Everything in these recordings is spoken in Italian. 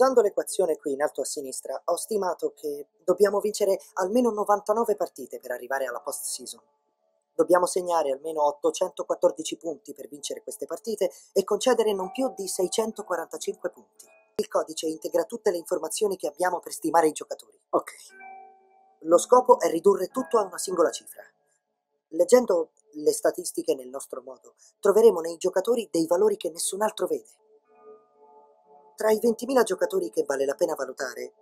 Usando l'equazione qui in alto a sinistra, ho stimato che dobbiamo vincere almeno 99 partite per arrivare alla post-season. Dobbiamo segnare almeno 814 punti per vincere queste partite e concedere non più di 645 punti. Il codice integra tutte le informazioni che abbiamo per stimare i giocatori. Ok. Lo scopo è ridurre tutto a una singola cifra. Leggendo le statistiche nel nostro modo, troveremo nei giocatori dei valori che nessun altro vede. Tra i 20.000 giocatori che vale la pena valutare,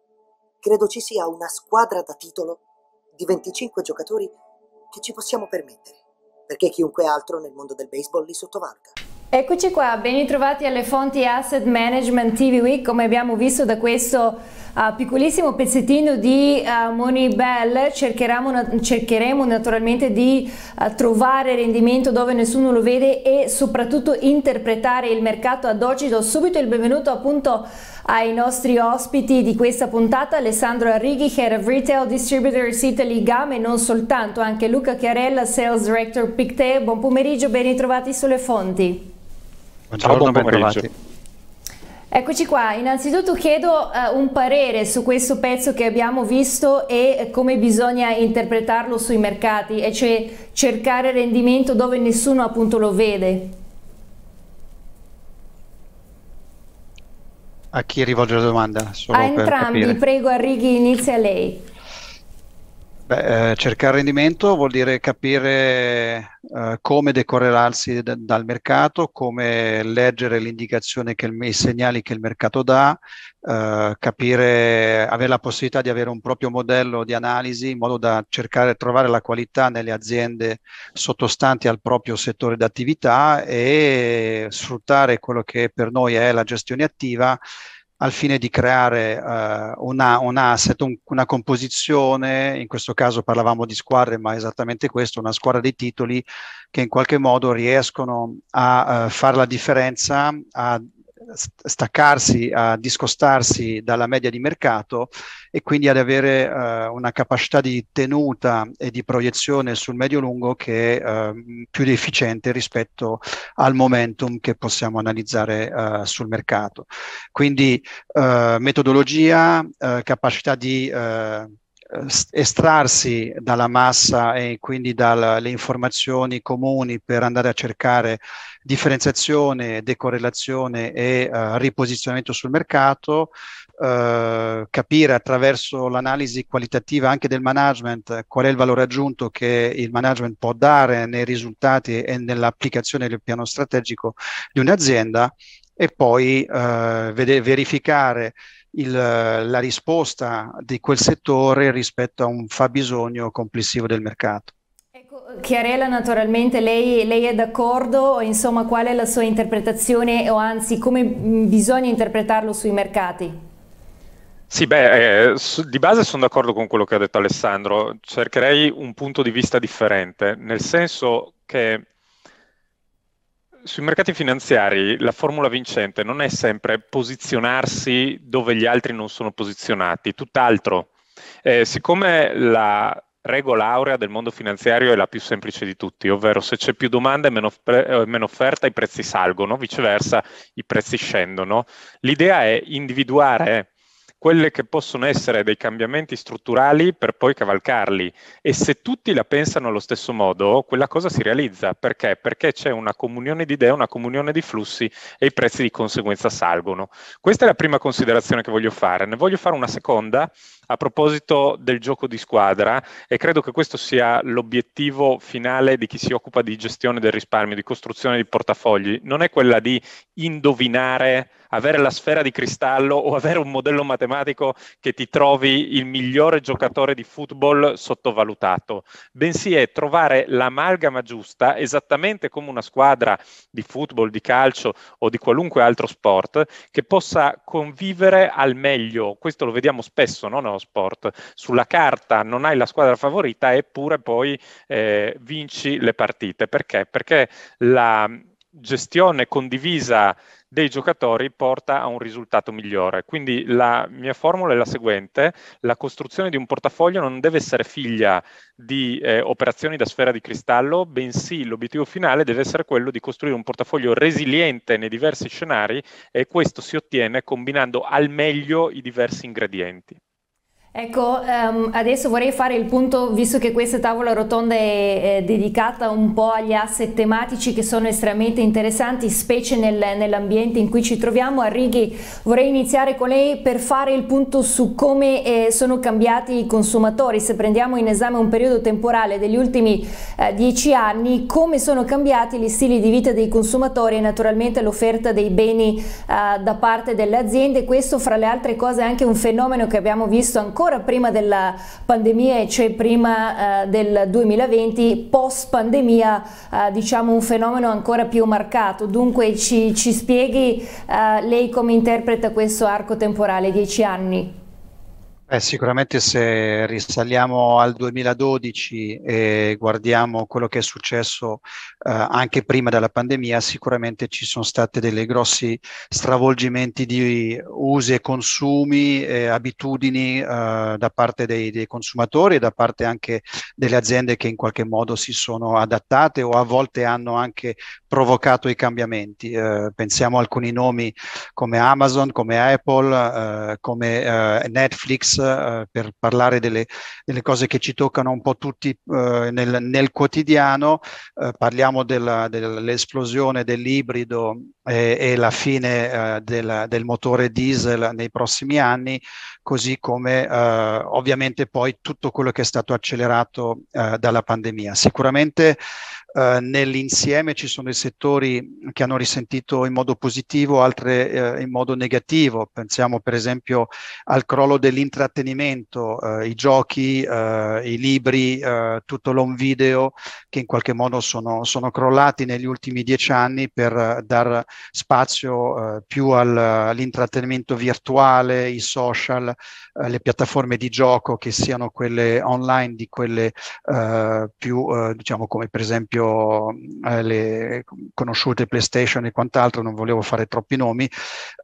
credo ci sia una squadra da titolo di 25 giocatori che ci possiamo permettere, perché chiunque altro nel mondo del baseball li sottovaluta. Eccoci qua, ben ritrovati alle fonti Asset Management TV Week, come abbiamo visto da questo uh, piccolissimo pezzettino di uh, Money Bell, cercheremo, cercheremo naturalmente di uh, trovare rendimento dove nessuno lo vede e soprattutto interpretare il mercato ad oggi. Do subito il benvenuto appunto ai nostri ospiti di questa puntata, Alessandro Arrighi, Head of Retail Distributors Italy GAM e non soltanto, anche Luca Chiarella, Sales Director Picte. Buon pomeriggio, ben ritrovati sulle fonti. Buongiorno, Ciao, buon pomeriggio. Eccoci qua, innanzitutto chiedo uh, un parere su questo pezzo che abbiamo visto e come bisogna interpretarlo sui mercati, e cioè cercare rendimento dove nessuno appunto lo vede. A chi rivolge la domanda? Solo A entrambi, prego Arrighi, inizia lei. Beh, eh, cercare rendimento vuol dire capire eh, come decorrelarsi d- dal mercato, come leggere l'indicazione che il, i segnali che il mercato dà, eh, capire, avere la possibilità di avere un proprio modello di analisi in modo da cercare di trovare la qualità nelle aziende sottostanti al proprio settore d'attività e sfruttare quello che per noi è la gestione attiva al fine di creare uh, una, un asset, un, una composizione, in questo caso parlavamo di squadre, ma esattamente questo, una squadra di titoli che in qualche modo riescono a uh, fare la differenza, a staccarsi, a discostarsi dalla media di mercato e quindi ad avere uh, una capacità di tenuta e di proiezione sul medio-lungo che è uh, più efficiente rispetto al momentum che possiamo analizzare uh, sul mercato. Quindi metodologia, capacità di estrarsi dalla massa e quindi dalle informazioni comuni per andare a cercare differenziazione, decorrelazione e uh, riposizionamento sul mercato, uh, capire attraverso l'analisi qualitativa anche del management qual è il valore aggiunto che il management può dare nei risultati e nell'applicazione del piano strategico di un'azienda e poi uh, verificare il, la risposta di quel settore rispetto a un fabbisogno complessivo del mercato. Ecco, Chiarella, naturalmente lei, lei, è d'accordo, insomma qual è la sua interpretazione o anzi come bisogna interpretarlo sui mercati? Sì, beh, eh, di base sono d'accordo con quello che ha detto Alessandro, cercherei un punto di vista differente, nel senso che sui mercati finanziari la formula vincente non è sempre posizionarsi dove gli altri non sono posizionati, tutt'altro. Eh, siccome la regola aurea del mondo finanziario è la più semplice di tutti, ovvero se c'è più domanda e meno, eh, meno offerta i prezzi salgono, viceversa i prezzi scendono, l'idea è individuare quelle che possono essere dei cambiamenti strutturali per poi cavalcarli. E se tutti la pensano allo stesso modo, quella cosa si realizza. Perché? Perché c'è una comunione di idee, una comunione di flussi e i prezzi di conseguenza salgono. Questa è la prima considerazione che voglio fare. Ne voglio fare una seconda a proposito del gioco di squadra e credo che questo sia l'obiettivo finale di chi si occupa di gestione del risparmio, di costruzione di portafogli. Non è quella di indovinare avere la sfera di cristallo o avere un modello matematico che ti trovi il migliore giocatore di football sottovalutato, bensì è trovare l'amalgama giusta, esattamente come una squadra di football, di calcio o di qualunque altro sport, che possa convivere al meglio. Questo lo vediamo spesso no, sport. Sulla carta non hai la squadra favorita, eppure poi eh, vinci le partite. Perché? Perché la gestione condivisa dei giocatori porta a un risultato migliore. Quindi la mia formula è la seguente, la costruzione di un portafoglio non deve essere figlia di eh, operazioni da sfera di cristallo, bensì l'obiettivo finale deve essere quello di costruire un portafoglio resiliente nei diversi scenari e questo si ottiene combinando al meglio i diversi ingredienti. Ecco, um, adesso vorrei fare il punto, visto che questa tavola rotonda è, è, dedicata un po' agli asset tematici che sono estremamente interessanti, specie nel, nell'ambiente in cui ci troviamo. Arrighi, vorrei iniziare con lei per fare il punto su come eh, sono cambiati i consumatori. Se prendiamo in esame un periodo temporale degli ultimi eh, dieci anni, come sono cambiati gli stili di vita dei consumatori e naturalmente l'offerta dei beni eh, da parte delle aziende. Questo, fra le altre cose, è anche un fenomeno che abbiamo visto ancora ancora prima della pandemia, cioè prima eh, del 2020, post pandemia eh, diciamo un fenomeno ancora più marcato. Dunque ci, ci spieghi eh, lei come interpreta questo arco temporale, dieci anni? Eh, sicuramente se risaliamo al 2012 e guardiamo quello che è successo anche prima della pandemia, sicuramente ci sono stati dei grossi stravolgimenti di usi e consumi, e abitudini eh, da parte dei, dei, consumatori e da parte anche delle aziende che in qualche modo si sono adattate o a volte hanno anche provocato i cambiamenti. Eh, pensiamo a alcuni nomi come Amazon, come Apple, eh, come eh, Netflix eh, per parlare delle, delle, cose che ci toccano un po' tutti eh, nel, nel, quotidiano, eh, parliamo della, dell'esplosione dell'ibrido e, e la fine eh, del, del, motore diesel nei prossimi anni, così come eh, ovviamente poi tutto quello che è stato accelerato eh, dalla pandemia. Sicuramente Uh, nell'insieme ci sono i settori che hanno risentito in modo positivo, altre uh, in modo negativo. Pensiamo per esempio al crollo dell'intrattenimento, uh, i giochi, i libri, tutto l'home video che in qualche modo sono, sono crollati negli ultimi dieci anni per dar spazio più al, all'intrattenimento virtuale, i social, le piattaforme di gioco che siano quelle online di quelle più diciamo come per esempio eh, le conosciute PlayStation e quant'altro, non volevo fare troppi nomi,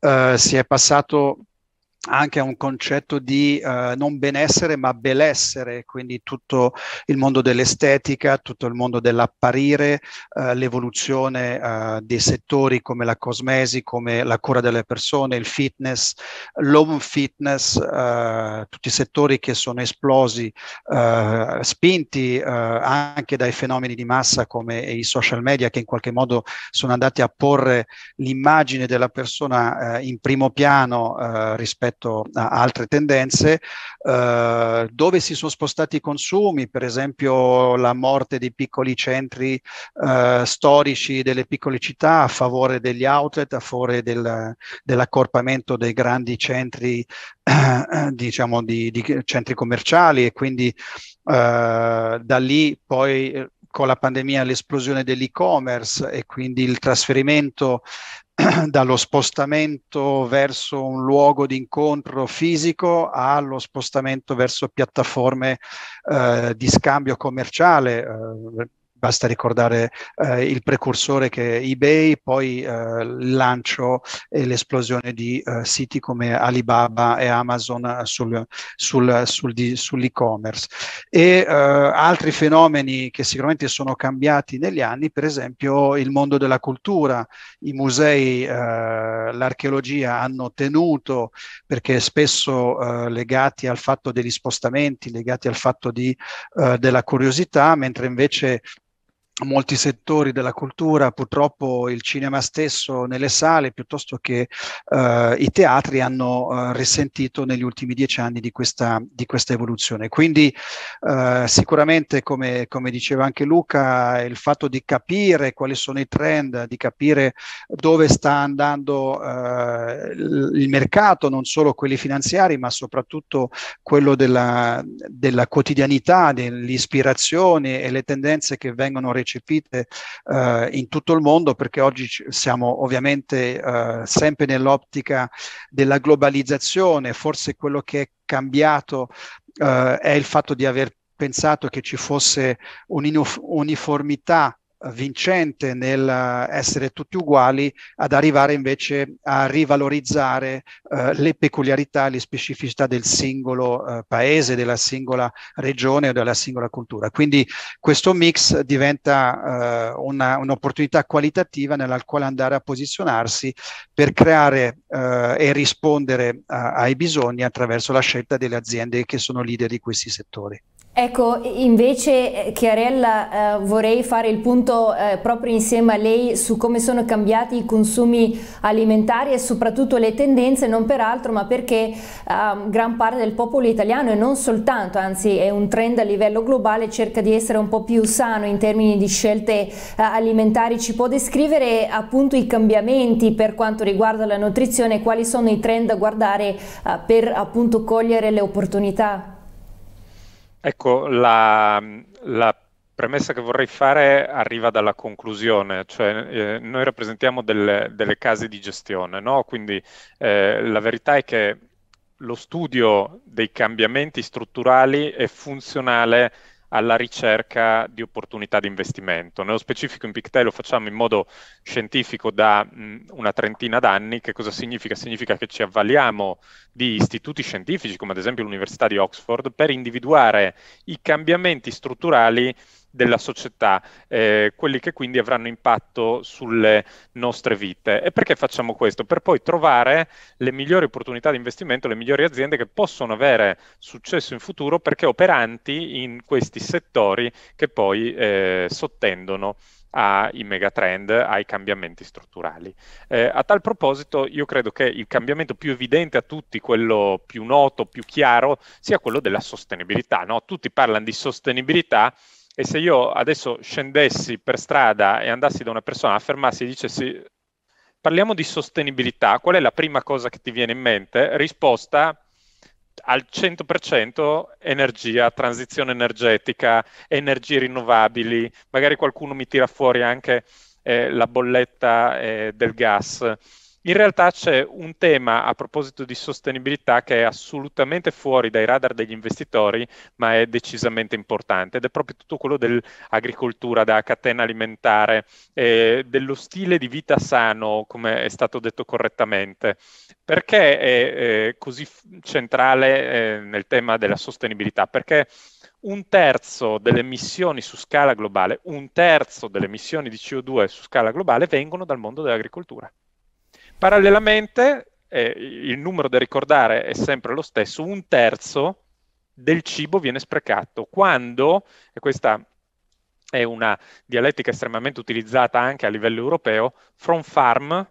eh, si è passato anche a un concetto di uh, non benessere ma belessere, quindi tutto il mondo dell'estetica, tutto il mondo dell'apparire, uh, l'evoluzione uh, dei settori come la cosmesi, come la cura delle persone, il fitness, l'home fitness, tutti i settori che sono esplosi, spinti anche dai fenomeni di massa come i social media che in qualche modo sono andati a porre l'immagine della persona in primo piano rispetto rispetto a altre tendenze, eh, dove si sono spostati i consumi, per esempio la morte dei piccoli centri eh, storici delle piccole città a favore degli outlet, a favore del, dell'accorpamento dei grandi centri, eh, diciamo, di, di, centri commerciali e quindi eh, da lì poi con la pandemia l'esplosione dell'e-commerce e quindi il trasferimento dallo spostamento verso un luogo di incontro fisico allo spostamento verso piattaforme eh, di scambio commerciale. Eh, basta ricordare eh, il precursore che è eBay, poi eh, il lancio e l'esplosione di eh, siti come Alibaba e Amazon sul, sul, sul di, sull'e-commerce. E eh, altri fenomeni che sicuramente sono cambiati negli anni, per esempio il mondo della cultura, i musei, eh, l'archeologia hanno tenuto perché spesso eh, legati al fatto degli spostamenti, legati al fatto di, della curiosità, mentre invece molti settori della cultura, purtroppo il cinema stesso nelle sale piuttosto che uh, i teatri hanno uh, risentito negli ultimi dieci anni di questa, di questa evoluzione. Quindi uh, sicuramente, come, come, diceva anche Luca, il fatto di capire quali sono i trend, di capire dove sta andando il mercato, non solo quelli finanziari, ma soprattutto quello della, della quotidianità, delle ispirazioni e le tendenze che vengono recepite eh, in tutto il mondo perché oggi siamo ovviamente eh, sempre nell'ottica della globalizzazione, forse quello che è cambiato eh, è il fatto di aver pensato che ci fosse un'uniformità vincente nell'essere tutti uguali ad arrivare invece a rivalorizzare eh, le peculiarità, le specificità del singolo eh, paese, della singola regione o della singola cultura. Quindi questo mix diventa eh, una, un'opportunità qualitativa nella quale andare a posizionarsi per creare eh, e rispondere ai bisogni attraverso la scelta delle aziende che sono leader di questi settori. Ecco, invece eh, Chiarella eh, vorrei fare il punto eh, proprio insieme a lei su come sono cambiati i consumi alimentari e soprattutto le tendenze, non per altro ma perché eh, gran parte del popolo italiano e non soltanto, anzi è un trend a livello globale, cerca di essere un po' più sano in termini di scelte eh, alimentari. Ci può descrivere appunto i cambiamenti per quanto riguarda la nutrizione, quali sono i trend da guardare eh, per appunto cogliere le opportunità? Ecco, la, la, premessa che vorrei fare arriva dalla conclusione, cioè eh, noi rappresentiamo delle, delle, case di gestione, no? quindi eh, la verità è che lo studio dei cambiamenti strutturali è funzionale alla ricerca di opportunità di investimento. Nello specifico in Pictet lo facciamo in modo scientifico da mh, una trentina d'anni. Che cosa significa? Significa che ci avvaliamo di istituti scientifici, come ad esempio l'Università di Oxford, per individuare i cambiamenti strutturali della società, eh, quelli che quindi avranno impatto sulle nostre vite. E perché facciamo questo? Per poi trovare le migliori opportunità di investimento, le migliori aziende che possono avere successo in futuro perché operanti in questi settori che poi eh, sottendono ai megatrend, ai cambiamenti strutturali. Eh, a tal proposito, io credo che il cambiamento più evidente a tutti, quello più noto, più chiaro, sia quello della sostenibilità. No? Tutti parlano di sostenibilità, e se io adesso scendessi per strada e andassi da una persona, affermassi e dicessi parliamo di sostenibilità, qual è la prima cosa che ti viene in mente? Risposta al 100% energia, transizione energetica, energie rinnovabili, magari qualcuno mi tira fuori anche eh, la bolletta eh, del gas. In realtà c'è un tema a proposito di sostenibilità che è assolutamente fuori dai radar degli investitori, ma è decisamente importante ed è proprio tutto quello dell'agricoltura, della catena alimentare, eh, dello stile di vita sano, come è stato detto correttamente. Perché è eh, così centrale eh, nel tema della sostenibilità? Perché un terzo delle emissioni su scala globale, un terzo delle emissioni di CO2 su scala globale vengono dal mondo dell'agricoltura. Parallelamente, eh, il numero da ricordare è sempre lo stesso, un terzo del cibo viene sprecato quando, e questa è una dialettica estremamente utilizzata anche a livello europeo, from farm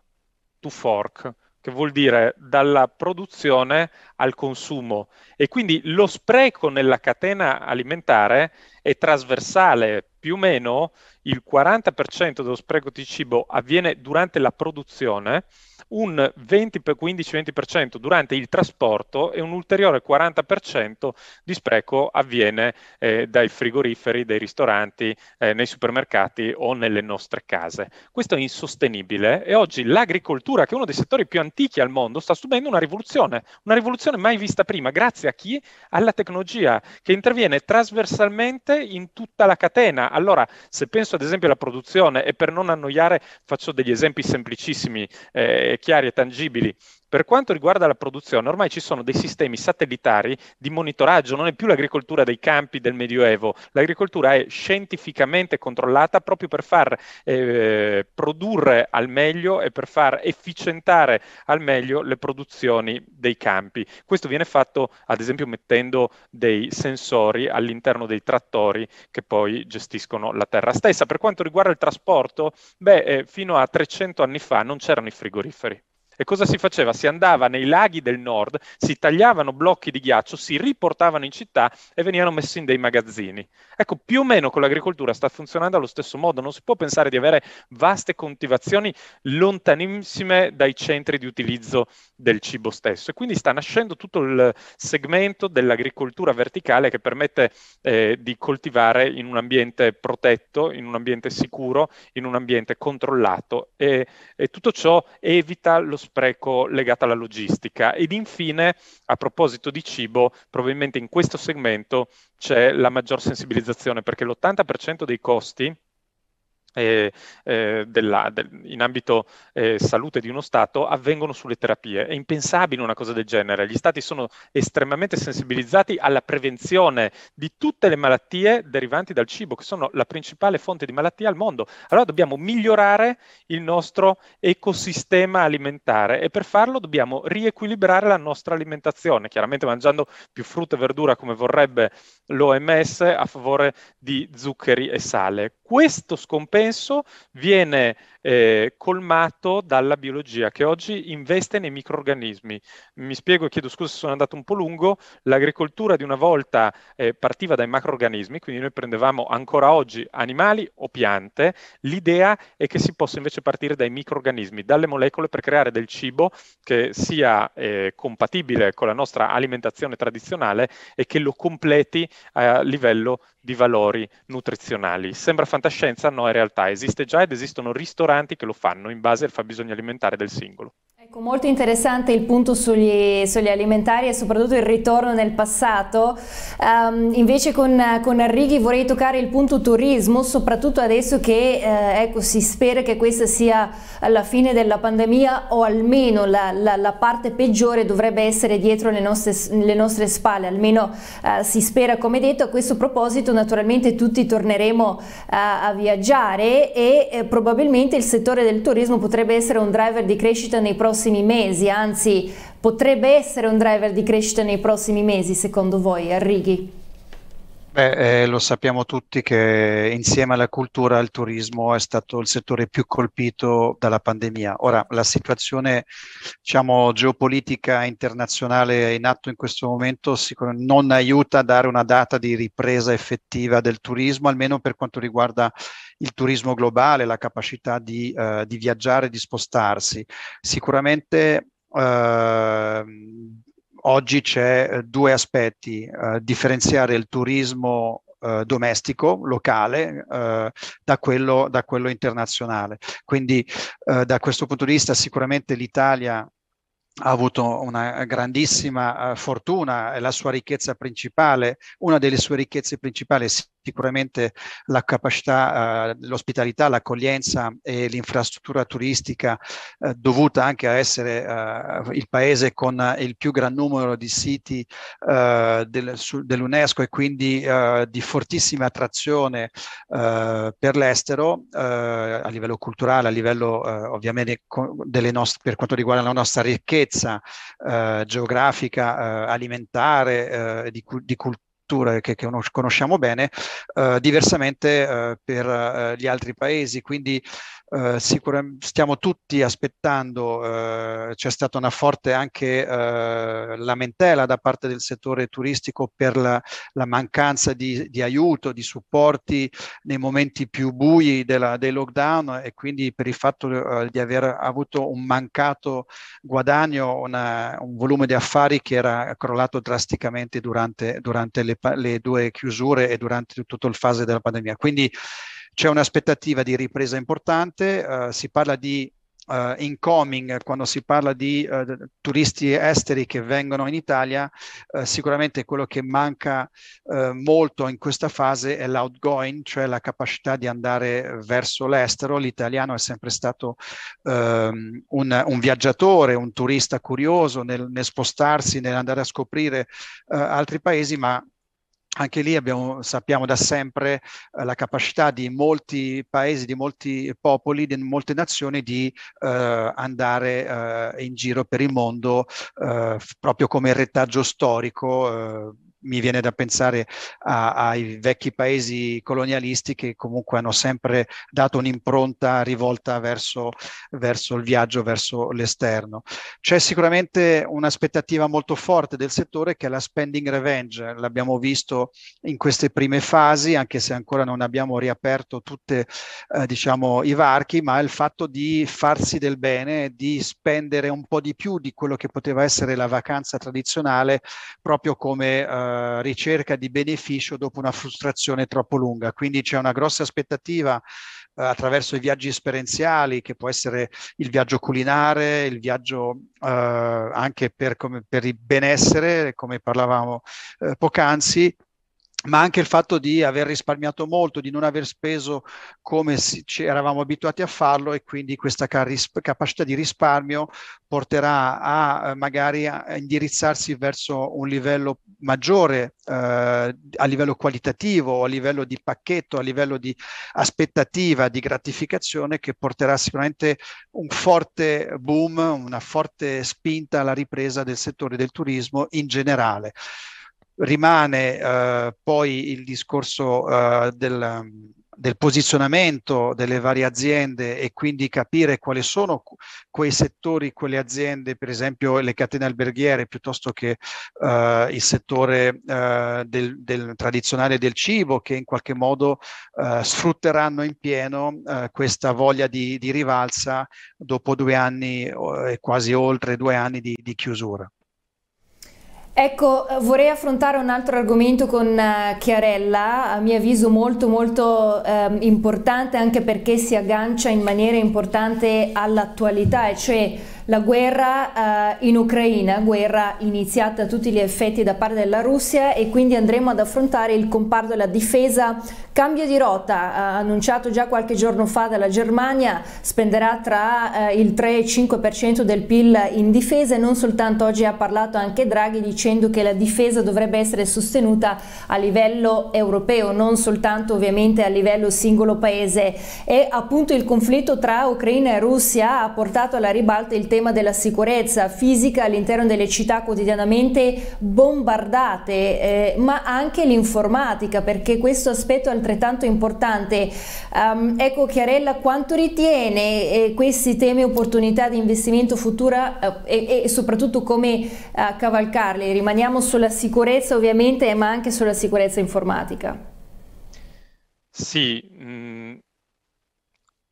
to fork, che vuol dire dalla produzione al consumo. E quindi lo spreco nella catena alimentare è trasversale, più o meno il 40% dello spreco di cibo avviene durante la produzione un 20, 15-20% durante il trasporto e un ulteriore 40% di spreco avviene eh, dai frigoriferi, dai ristoranti, eh, nei supermercati o nelle nostre case. Questo è insostenibile e oggi l'agricoltura, che è uno dei settori più antichi al mondo, sta subendo una rivoluzione, una rivoluzione mai vista prima, grazie a chi? Alla tecnologia che interviene trasversalmente in tutta la catena. Allora, se penso ad esempio alla produzione e per non annoiare faccio degli esempi semplicissimi eh, chiari e tangibili. Per quanto riguarda la produzione, ormai ci sono dei sistemi satellitari di monitoraggio, non è più l'agricoltura dei campi del Medioevo, l'agricoltura è scientificamente controllata proprio per far eh, produrre al meglio e per far efficientare al meglio le produzioni dei campi. Questo viene fatto ad esempio mettendo dei sensori all'interno dei trattori che poi gestiscono la terra stessa. Per quanto riguarda il trasporto, beh, eh, fino a 300 anni fa non c'erano i frigoriferi. E cosa si faceva? Si andava nei laghi del nord, si tagliavano blocchi di ghiaccio, si riportavano in città e venivano messi in dei magazzini. Ecco, più o meno con l'agricoltura sta funzionando allo stesso modo. Non si può pensare di avere vaste coltivazioni lontanissime dai centri di utilizzo del cibo stesso. E quindi sta nascendo tutto il segmento dell'agricoltura verticale che permette eh, di coltivare in un ambiente protetto, in un ambiente sicuro, in un ambiente controllato e, e tutto ciò evita lo spreco legato alla logistica. Ed infine, a proposito di cibo, probabilmente in questo segmento c'è la maggior sensibilizzazione perché l'80% dei costi eh, eh, della, del, in ambito eh, salute di uno Stato avvengono sulle terapie. È impensabile una cosa del genere. Gli Stati sono estremamente sensibilizzati alla prevenzione di tutte le malattie derivanti dal cibo, che sono la principale fonte di malattia al mondo. Allora dobbiamo migliorare il nostro ecosistema alimentare e per farlo dobbiamo riequilibrare la nostra alimentazione, chiaramente mangiando più frutta e verdura come vorrebbe l'OMS a favore di zuccheri e sale. Questo scompenso viene eh, colmato dalla biologia che oggi investe nei microorganismi. Mi spiego e chiedo scusa se sono andato un po' lungo, l'agricoltura di una volta eh, partiva dai macroorganismi, quindi noi prendevamo ancora oggi animali o piante, l'idea è che si possa invece partire dai microorganismi, dalle molecole per creare del cibo che sia eh, compatibile con la nostra alimentazione tradizionale e che lo completi a livello di valori nutrizionali. Sembra fantascienza, no, è realtà, esiste già ed esistono ristoranti che lo fanno in base al fabbisogno alimentare del singolo. Ecco, molto interessante il punto sugli, sugli, alimentari e soprattutto il ritorno nel passato. Um, invece con, con, Arrighi vorrei toccare il punto turismo, soprattutto adesso che eh, ecco, si spera che questa sia la fine della pandemia o almeno la, la, la parte peggiore dovrebbe essere dietro le nostre, le nostre spalle, almeno uh, si spera come detto. A questo proposito naturalmente tutti torneremo uh, a viaggiare e eh, probabilmente il settore del turismo potrebbe essere un driver di crescita nei prossimi prossimi mesi, anzi potrebbe essere un driver di crescita nei prossimi mesi secondo voi, Arrighi? Beh, eh, lo sappiamo tutti che insieme alla cultura il turismo è stato il settore più colpito dalla pandemia. Ora, la situazione diciamo, geopolitica internazionale in atto in questo momento non aiuta a dare una data di ripresa effettiva del turismo, almeno per quanto riguarda il turismo globale, la capacità di, uh, di viaggiare, di spostarsi. Sicuramente uh, oggi c'è eh, due aspetti, uh, differenziare il turismo domestico, locale, da quello, da, quello, internazionale. Quindi da questo punto di vista sicuramente l'Italia ha avuto una grandissima uh, fortuna la sua ricchezza principale, una delle sue ricchezze principali sicuramente la capacità, uh, l'ospitalità, l'accoglienza e l'infrastruttura turistica uh, dovuta anche a essere il paese con il più gran numero di siti del, su, dell'UNESCO e quindi di fortissima attrazione per l'estero a livello culturale, a livello ovviamente nostre, per quanto riguarda la nostra ricchezza eh, geografica, eh, alimentare, eh, di, di cultura che, che, conosciamo bene, eh, diversamente eh, per eh, gli altri paesi. Quindi eh, sicuramente stiamo tutti aspettando, eh, c'è stata una forte anche lamentela da parte del settore turistico per la, la mancanza di, di, aiuto, di supporti nei momenti più bui della, dei lockdown e quindi per il fatto di aver avuto un mancato guadagno, una, un volume di affari che era crollato drasticamente durante, durante le, le due chiusure e durante tutta la fase della pandemia. Quindi c'è un'aspettativa di ripresa importante, uh, si parla di uh, incoming quando si parla di uh, turisti esteri che vengono in Italia, sicuramente quello che manca molto in questa fase è l'outgoing, cioè la capacità di andare verso l'estero. L'italiano è sempre stato um, un, un, viaggiatore, un turista curioso nel, nel spostarsi, nell'andare a scoprire altri paesi, ma anche lì abbiamo, sappiamo da sempre eh, la capacità di molti paesi, di molti popoli, di molte nazioni di eh, andare eh, in giro per il mondo eh, proprio come retaggio storico eh, mi viene da pensare a, ai vecchi paesi colonialisti che comunque hanno sempre dato un'impronta rivolta verso, verso il viaggio, verso l'esterno. C'è sicuramente un'aspettativa molto forte del settore che è la spending revenge, l'abbiamo visto in queste prime fasi, anche se ancora non abbiamo riaperto tutti eh, diciamo, i varchi, ma il fatto di farsi del bene, di spendere un po' di più di quello che poteva essere la vacanza tradizionale, proprio come eh, eh, ricerca di beneficio dopo una frustrazione troppo lunga. Quindi c'è una grossa aspettativa eh, attraverso i viaggi esperienziali, che può essere il viaggio culinare, il viaggio eh, anche per, come, per, il benessere, come parlavamo eh, poc'anzi, ma anche il fatto di aver risparmiato molto, di non aver speso come si, eravamo abituati a farlo e quindi questa capacità di risparmio porterà a eh, magari a indirizzarsi verso un livello maggiore eh, a livello qualitativo, a livello di pacchetto, a livello di aspettativa, di gratificazione che porterà sicuramente un forte boom, una forte spinta alla ripresa del settore del turismo in generale rimane eh, poi il discorso eh, del, del, posizionamento delle varie aziende e quindi capire quali sono quei settori, quelle aziende, per esempio le catene alberghiere piuttosto che eh, il settore eh, del, del, tradizionale del cibo che in qualche modo eh, sfrutteranno in pieno eh, questa voglia di, di, rivalsa dopo due anni e quasi oltre due anni di, di chiusura. Ecco, eh, vorrei affrontare un altro argomento con uh, Chiarella, a mio avviso molto molto uh, importante anche perché si aggancia in maniera importante all'attualità, e cioè la guerra uh, in Ucraina, guerra iniziata a tutti gli effetti da parte della Russia e quindi andremo ad affrontare il comparto della difesa. Cambio di rotta, annunciato già qualche giorno fa dalla Germania, spenderà tra il 3 e il 5% del PIL in difesa e non soltanto oggi ha parlato anche Draghi dicendo che la difesa dovrebbe essere sostenuta a livello europeo, non soltanto ovviamente a livello singolo paese. E appunto il conflitto tra Ucraina e Russia ha portato alla ribalta il tema della sicurezza fisica all'interno delle città quotidianamente bombardate, eh, ma anche l'informatica, perché questo aspetto è altrettanto importante. Um, ecco Chiarella, quanto ritiene eh, questi temi opportunità di investimento futura eh, e, e, soprattutto come eh, cavalcarli? rimaniamo sulla sicurezza ovviamente, ma anche sulla sicurezza informatica. Sì, mh, mm,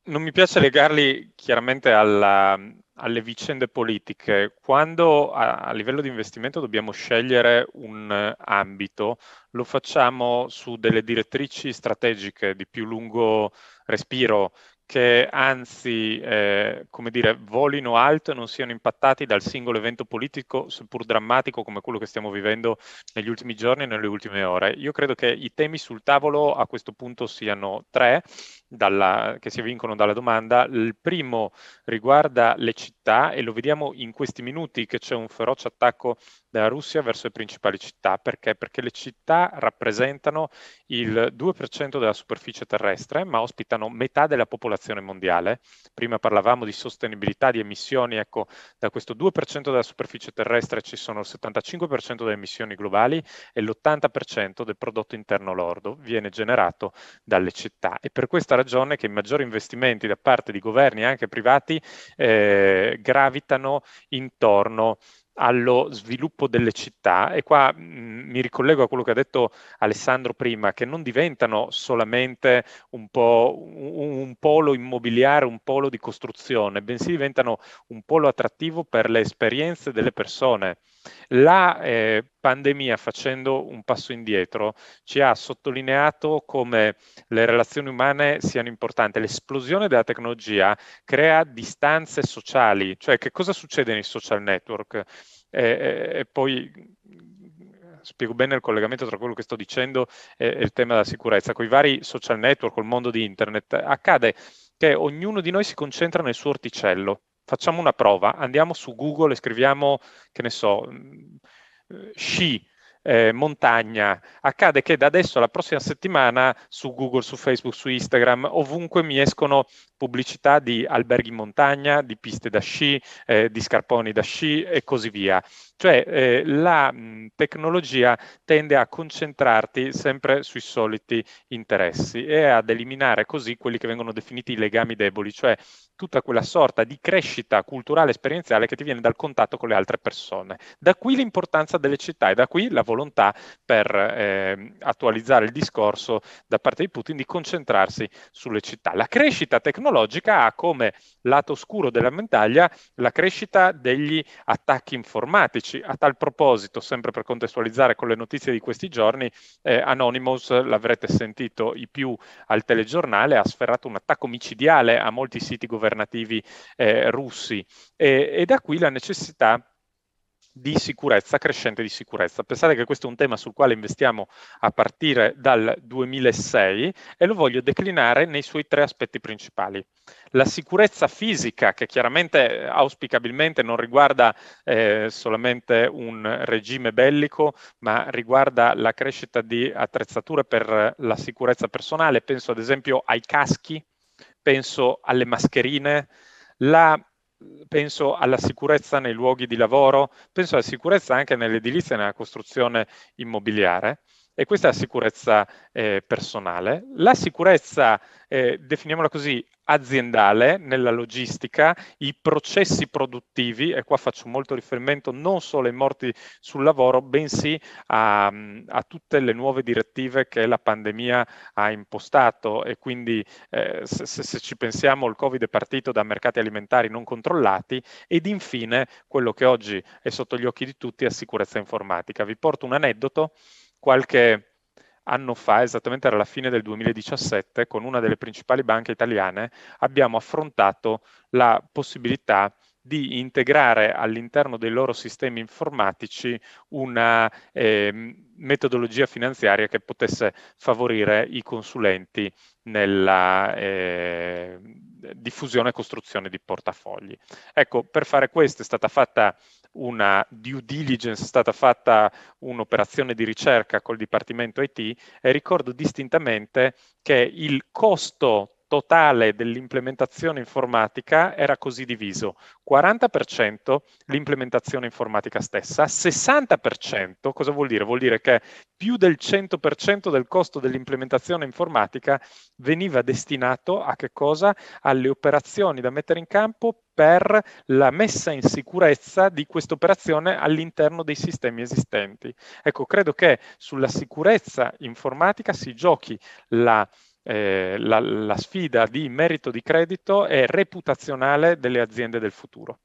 non mi piace legarli chiaramente alla, alle vicende politiche. Quando a, a, livello di investimento dobbiamo scegliere un ambito, lo facciamo su delle direttrici strategiche di più lungo respiro che anzi, eh, come dire, volino alto e non siano impattati dal singolo evento politico, seppur drammatico come quello che stiamo vivendo negli ultimi giorni e nelle ultime ore. Io credo che i temi sul tavolo a questo punto siano tre dalla, che si vincono dalla domanda. Il primo riguarda le città e lo vediamo in questi minuti che c'è un feroce attacco della Russia verso le principali città. Perché? Perché le città rappresentano il 2% della superficie terrestre, ma ospitano metà della popolazione mondiale. Prima parlavamo di sostenibilità di emissioni, ecco, da questo 2% della superficie terrestre ci sono il 75% delle emissioni globali e l'80% del prodotto interno lordo viene generato dalle città. E per questa ragione che i maggiori investimenti da parte di governi anche privati eh, gravitano intorno allo sviluppo delle città e qua mh, mm, mi ricollego a quello che ha detto Alessandro prima, che non diventano solamente un, po', un, un polo immobiliare, un polo di costruzione, bensì diventano un polo attrattivo per le esperienze delle persone. La eh, pandemia, facendo un passo indietro, ci ha sottolineato come le relazioni umane siano importanti. L'esplosione della tecnologia crea distanze sociali, cioè che cosa succede nei social network? Eh, e poi spiego bene il collegamento tra quello che sto dicendo e, e il tema della sicurezza. Con i vari social network, col mondo di internet, accade che ognuno di noi si concentra nel suo orticello facciamo una prova, andiamo su Google e scriviamo, che ne so, mm, sci, eh, montagna. Accade che da adesso alla prossima settimana su Google, su Facebook, su Instagram, ovunque mi escono pubblicità di alberghi in montagna, di piste da sci, eh, di scarponi da sci e così via. Cioè eh, la mh, tecnologia tende a concentrarti sempre sui soliti interessi e ad eliminare così quelli che vengono definiti i legami deboli, cioè tutta quella sorta di crescita culturale esperienziale che ti viene dal contatto con le altre persone. Da qui l'importanza delle città e da qui la volontà per eh, attualizzare il discorso da parte di Putin di concentrarsi sulle città. La crescita tecnologica ha come lato oscuro della medaglia la crescita degli attacchi informatici. A tal proposito, sempre per contestualizzare con le notizie di questi giorni, eh, Anonymous, l'avrete sentito i più al telegiornale, ha sferrato un attacco micidiale a molti siti governativi eh, russi. E, e da qui la necessità di sicurezza, crescente di sicurezza. Pensate che questo è un tema sul quale investiamo a partire dal 2006 e lo voglio declinare nei suoi tre aspetti principali. La sicurezza fisica, che chiaramente auspicabilmente non riguarda eh, solamente un regime bellico, ma riguarda la crescita di attrezzature per la sicurezza personale, penso ad esempio ai caschi, penso alle mascherine, la penso alla sicurezza nei luoghi di lavoro, penso alla sicurezza anche nell'edilizia e nella costruzione immobiliare e questa è la sicurezza eh, personale. La sicurezza, eh, definiamola così, aziendale nella logistica, i processi produttivi, e qua faccio molto riferimento non solo ai morti sul lavoro, bensì a, a tutte le nuove direttive che la pandemia ha impostato e quindi eh, se, se, ci pensiamo il Covid è partito da mercati alimentari non controllati ed infine quello che oggi è sotto gli occhi di tutti è sicurezza informatica. Vi porto un aneddoto, qualche anno fa, esattamente alla fine del 2017, con una delle principali banche italiane, abbiamo affrontato la possibilità di integrare all'interno dei loro sistemi informatici una eh, metodologia finanziaria che potesse favorire i consulenti nella eh, diffusione e costruzione di portafogli. Ecco, per fare questo è stata fatta una due diligence, è stata fatta un'operazione di ricerca col Dipartimento IT e ricordo distintamente che il costo totale dell'implementazione informatica era così diviso. 40% l'implementazione informatica stessa, 60% cosa vuol dire? Vuol dire che più del 100% del costo dell'implementazione informatica veniva destinato a che cosa? Alle operazioni da mettere in campo per la messa in sicurezza di questa operazione all'interno dei sistemi esistenti. Ecco, credo che sulla sicurezza informatica si giochi la eh, la, la sfida di merito di credito e reputazionale delle aziende del futuro.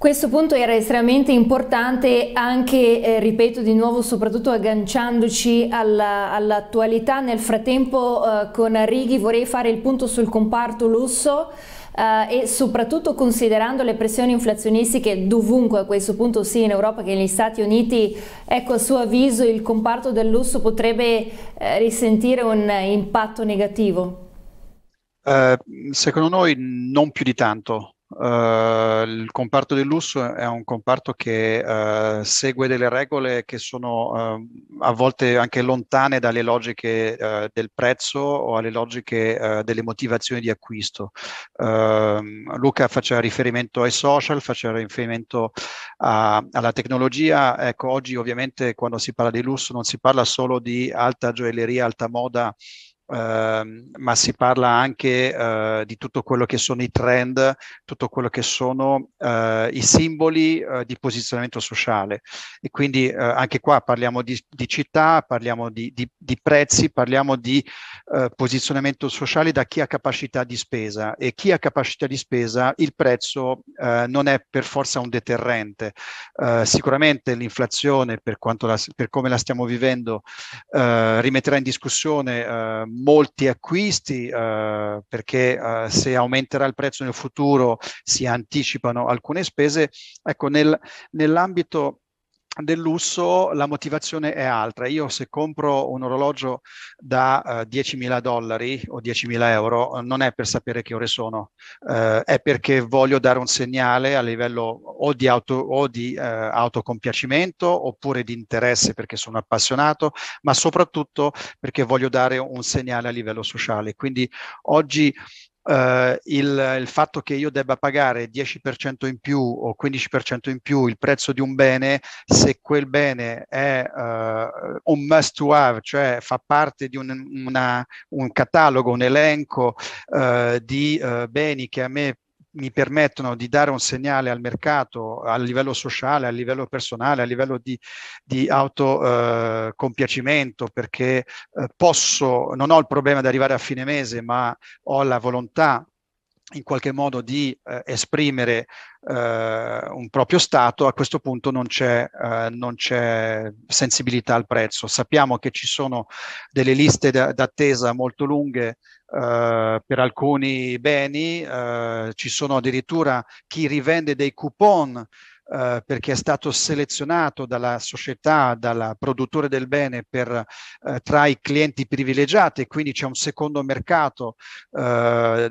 Questo punto era estremamente importante anche, eh, ripeto di nuovo, soprattutto agganciandoci alla, all'attualità. Nel frattempo eh, con Righi vorrei fare il punto sul comparto lusso eh, e soprattutto considerando le pressioni inflazionistiche dovunque a questo punto sia in Europa che negli Stati Uniti, ecco a suo avviso il comparto del lusso potrebbe eh, risentire un impatto negativo? Uh, secondo noi non più di tanto, Uh, il comparto del lusso è un comparto che uh, segue delle regole che sono uh, a volte anche lontane dalle logiche del prezzo o alle logiche delle motivazioni di acquisto. Ehm, Luca faceva riferimento ai social, faceva riferimento a, alla tecnologia. Ecco, oggi ovviamente quando si parla di lusso non si parla solo di alta gioielleria, alta moda Uh, ma si parla anche uh, di tutto quello che sono i trend, tutto quello che sono uh, i simboli eh, di posizionamento sociale. E quindi anche qua parliamo di, di città, parliamo di, di, di, prezzi, parliamo di posizionamento sociale da chi ha capacità di spesa e chi ha capacità di spesa il prezzo non è per forza un deterrente. sicuramente l'inflazione, per, la, per, come la stiamo vivendo, rimetterà in discussione molti acquisti eh, perché eh, se aumenterà il prezzo nel futuro si anticipano alcune spese. Ecco, nel, nell'ambito del lusso la motivazione è altra. Io se compro un orologio da eh, 10.000 dollari o 10.000 euro non è per sapere che ore sono, uh, è perché voglio dare un segnale a livello o di, auto, o di uh, autocompiacimento oppure di interesse perché sono appassionato, ma soprattutto perché voglio dare un segnale a livello sociale. Quindi oggi Uh, il, il, fatto che io debba pagare 10% in più o 15% in più il prezzo di un bene, se quel bene è uh, un must to have, cioè fa parte di un, una, un catalogo, un elenco uh, di beni che a me mi permettono di dare un segnale al mercato a livello sociale, a livello personale, a livello di, di autocompiacimento, eh, perché eh, posso, non ho il problema di arrivare a fine mese, ma ho la volontà in qualche modo di eh, esprimere eh, un proprio stato, a questo punto non c'è, eh, non c'è, sensibilità al prezzo. Sappiamo che ci sono delle liste d'attesa molto lunghe Uh, per alcuni beni, uh, ci sono addirittura chi rivende dei coupon eh, perché è stato selezionato dalla società, dal produttore del bene per, tra i clienti privilegiati e quindi c'è un secondo mercato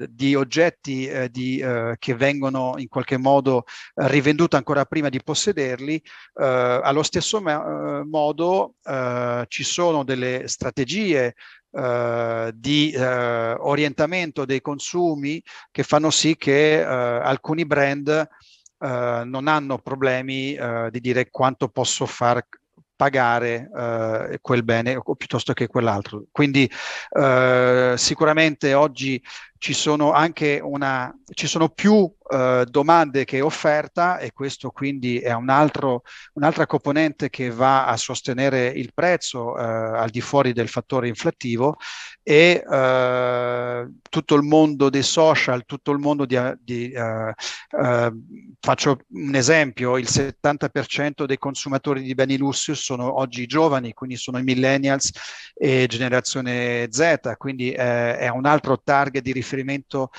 di oggetti di, che vengono in qualche modo rivenduti ancora prima di possederli. allo stesso modo ci sono delle strategie Uh, di uh, orientamento dei consumi che fanno sì che uh, alcuni brand non hanno problemi di dire quanto posso far pagare quel bene o piuttosto che quell'altro. Quindi sicuramente oggi ci sono anche una, ci sono più eh, domande che offerta e questo quindi è un altro, un'altra componente che va a sostenere il prezzo eh, al di fuori del fattore inflattivo e eh, tutto il mondo dei social, tutto il mondo di, di eh, eh, faccio un esempio, il 70% dei consumatori di beni lusso sono oggi giovani, quindi sono i millennials e generazione Z, quindi è un altro target di riferimento riferimento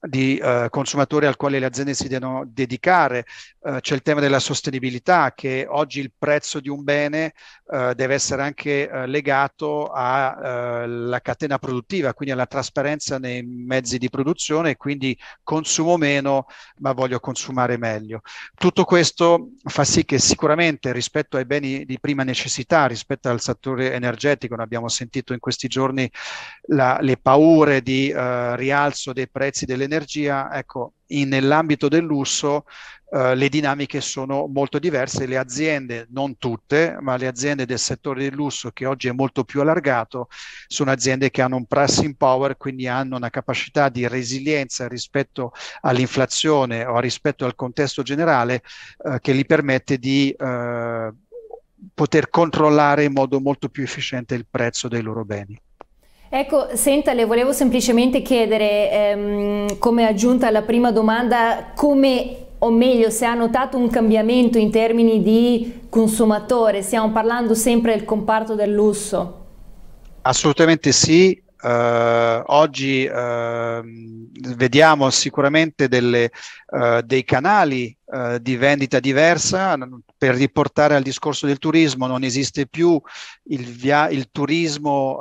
di eh, consumatori al quale le aziende si devono dedicare. Eh, c'è il tema della sostenibilità, che oggi il prezzo di un bene eh, deve essere anche eh, legato alla eh, catena produttiva, quindi alla trasparenza nei mezzi di produzione e quindi consumo meno, ma voglio consumare meglio. Tutto questo fa sì che sicuramente rispetto ai beni di prima necessità, rispetto al settore energetico, ne abbiamo sentito in questi giorni la, le paure di eh, rialzo dei prezzi delle dell'energia, ecco, in, nell'ambito del lusso Uh, le dinamiche sono molto diverse. Le aziende, non tutte, ma le aziende del settore del lusso, che oggi è molto più allargato, sono aziende che hanno un pricing power, quindi hanno una capacità di resilienza rispetto all'inflazione o rispetto al contesto generale uh, che gli permette di uh, poter controllare in modo molto più efficiente il prezzo dei loro beni. Ecco, senta, le volevo semplicemente chiedere, ehm, come aggiunta alla prima domanda, come o meglio se ha notato un cambiamento in termini di consumatore, stiamo parlando sempre del comparto del lusso? Assolutamente sì, Uh, oggi uh, vediamo sicuramente delle, uh, dei canali di vendita diversa. Per riportare al discorso del turismo, non esiste più il, via- il turismo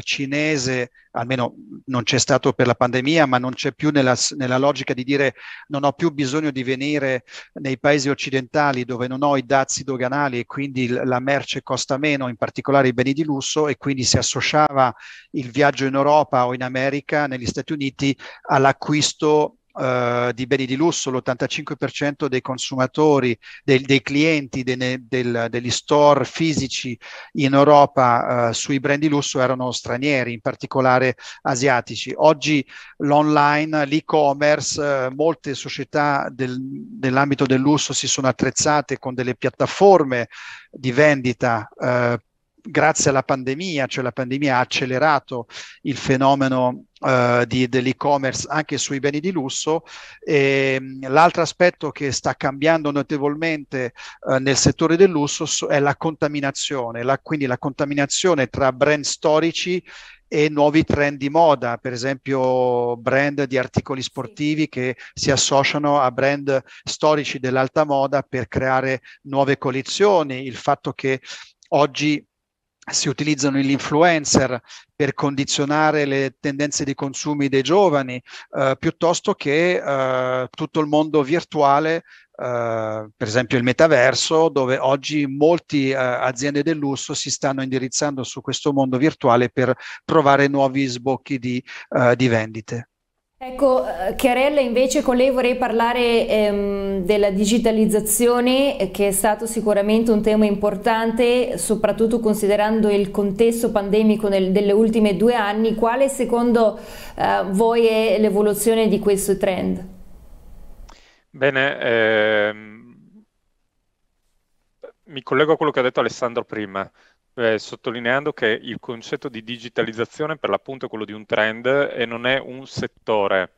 cinese almeno non c'è stato per la pandemia, ma non c'è più nella, nella, logica di dire non ho più bisogno di venire nei paesi occidentali dove non ho i dazi doganali e quindi la merce costa meno, in particolare i beni di lusso, e quindi si associava il viaggio in Europa o in America, negli Stati Uniti, all'acquisto Uh, di beni di lusso, l'85% dei consumatori, dei, dei clienti de, del, degli store fisici in Europa uh, sui brand di lusso erano stranieri, in particolare asiatici. Oggi l'online, l'e-commerce, uh, molte società del, dell'ambito del lusso si sono attrezzate con delle piattaforme di vendita grazie alla pandemia, cioè la pandemia ha accelerato il fenomeno uh, di, dell'e-commerce anche sui beni di lusso. E, ehm, l'altro aspetto che sta cambiando notevolmente uh, nel settore del lusso è la contaminazione, la, quindi la contaminazione tra brand storici e nuovi trend di moda, per esempio brand di articoli sportivi che si associano a brand storici dell'alta moda per creare nuove collezioni, il fatto che oggi si utilizzano gli influencer per condizionare le tendenze di consumi dei giovani, eh, piuttosto che eh, tutto il mondo virtuale, eh, per esempio il metaverso, dove oggi molte eh, aziende del lusso si stanno indirizzando su questo mondo virtuale per trovare nuovi sbocchi di, eh, di vendite. Ecco, eh, Chiarella, invece con lei vorrei parlare ehm, della digitalizzazione, eh, che è stato sicuramente un tema importante, soprattutto considerando il contesto pandemico nel, delle ultime due anni. Quale secondo eh, voi è l'evoluzione di questo trend? Bene, ehm, mi collego a quello che ha detto Alessandro prima eh, sottolineando che il concetto di digitalizzazione per l'appunto è quello di un trend e non è un settore.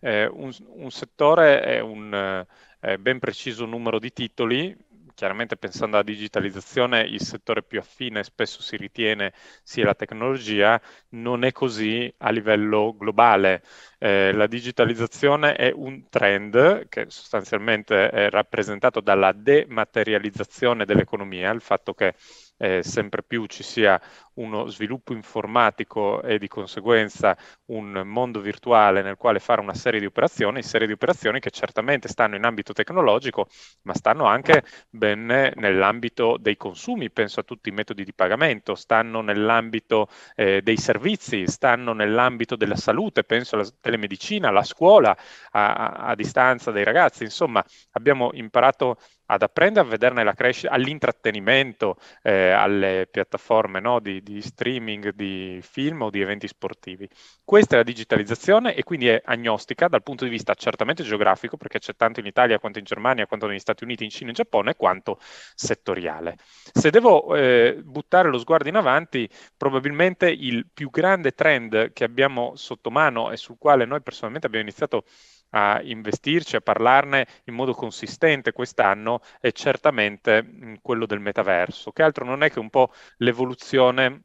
Eh, un, un, settore è un eh, ben preciso numero di titoli chiaramente pensando alla digitalizzazione il settore più affine spesso si ritiene sia la tecnologia, non è così a livello globale. Eh, la digitalizzazione è un trend che sostanzialmente è rappresentato dalla dematerializzazione dell'economia, il fatto che eh, sempre più ci sia uno sviluppo informatico e di conseguenza un mondo virtuale nel quale fare una serie di operazioni, serie di operazioni che certamente stanno in ambito tecnologico, ma stanno anche ben nell'ambito dei consumi, penso a tutti i metodi di pagamento, stanno nell'ambito eh, dei servizi, stanno nell'ambito della salute, penso alla telemedicina, alla scuola, a, a, a distanza dei ragazzi, insomma abbiamo imparato ad apprendere a vederne la crescita, all'intrattenimento, eh, alle piattaforme no, di, di, streaming di film o di eventi sportivi. Questa è la digitalizzazione e quindi è agnostica dal punto di vista certamente geografico, perché c'è tanto in Italia quanto in Germania, quanto negli Stati Uniti, in Cina e in Giappone, quanto settoriale. Se devo eh, buttare lo sguardo in avanti, probabilmente il più grande trend che abbiamo sotto mano e sul quale noi personalmente abbiamo iniziato a investirci, a parlarne in modo consistente quest'anno è certamente quello del metaverso, che altro non è che un po' l'evoluzione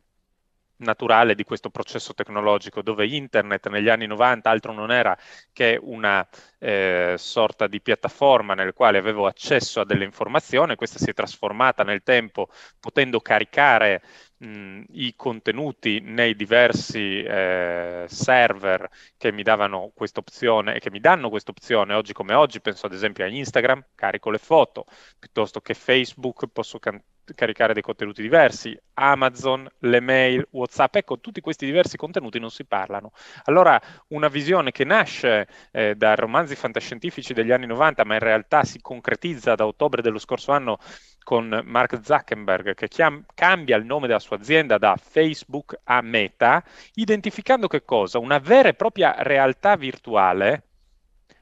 naturale di questo processo tecnologico, dove internet negli anni 90 altro non era che una eh, sorta di piattaforma nel quale avevo accesso a delle informazioni, questa si è trasformata nel tempo potendo caricare mh, i contenuti nei diversi eh, server che mi davano questa opzione e che mi danno questa opzione oggi come oggi, penso ad esempio a Instagram, carico le foto, piuttosto che Facebook posso can- caricare dei contenuti diversi, Amazon, le mail, WhatsApp, ecco, tutti questi diversi contenuti non si parlano. Allora, una visione che nasce eh, da romanzi fantascientifici degli anni 90, ma in realtà si concretizza da ottobre dello scorso anno con Mark Zuckerberg che chiam- cambia il nome della sua azienda da Facebook a Meta, identificando che cosa? Una vera e propria realtà virtuale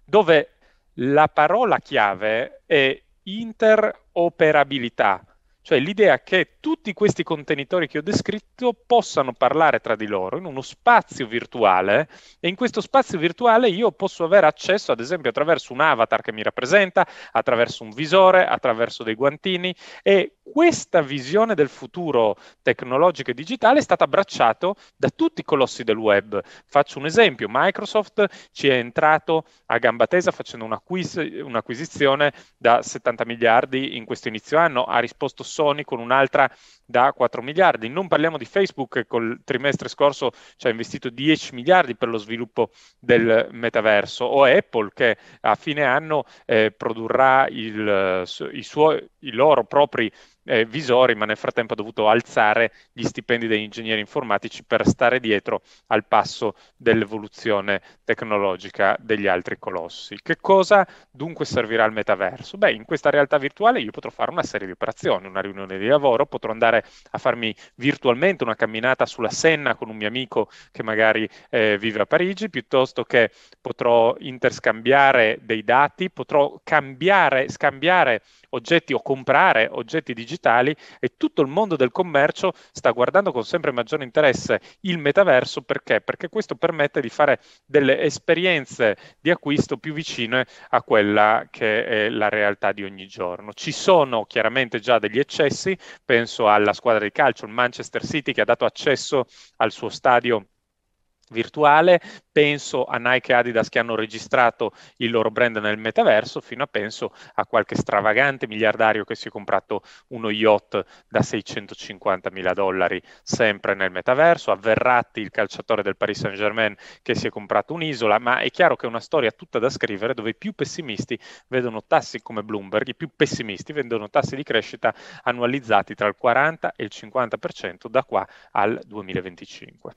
dove la parola chiave è interoperabilità cioè l'idea che tutti questi contenitori che ho descritto possano parlare tra di loro in uno spazio virtuale e in questo spazio virtuale io posso avere accesso ad esempio attraverso un avatar che mi rappresenta, attraverso un visore, attraverso dei guantini e questa visione del futuro tecnologico e digitale è stata abbracciata da tutti i colossi del web. Faccio un esempio, Microsoft ci è entrato a gamba tesa facendo un'acquisizione da 70 miliardi in questo inizio anno, ha risposto Sony con un'altra da 4 miliardi. Non parliamo di Facebook che col trimestre scorso ci ha investito 10 miliardi per lo sviluppo del metaverso o Apple che a fine anno eh, produrrà il, i, suoi, i loro propri eh, visori, ma nel frattempo ha dovuto alzare gli stipendi degli ingegneri informatici per stare dietro al passo dell'evoluzione tecnologica degli altri colossi. Che cosa dunque servirà il metaverso? Beh, in questa realtà virtuale io potrò fare una serie di operazioni, una riunione di lavoro, potrò andare a farmi virtualmente una camminata sulla Senna con un mio amico che magari eh, vive a Parigi, piuttosto che potrò interscambiare dei dati, potrò cambiare, scambiare oggetti o comprare oggetti digitali e tutto il mondo del commercio sta guardando con sempre maggiore interesse il metaverso perché? Perché questo permette di fare delle esperienze di acquisto più vicine a quella che è la realtà di ogni giorno. Ci sono chiaramente già degli eccessi, penso alla squadra di calcio, il Manchester City che ha dato accesso al suo stadio virtuale, penso a Nike e Adidas che hanno registrato il loro brand nel metaverso, fino a penso a qualche stravagante miliardario che si è comprato uno yacht da 650 mila dollari sempre nel metaverso, a Verratti, il calciatore del Paris Saint Germain che si è comprato un'isola, ma è chiaro che è una storia tutta da scrivere dove i più pessimisti vedono tassi come Bloomberg, i più pessimisti vedono tassi di crescita annualizzati tra il 40 e il 50% da qua al 2025.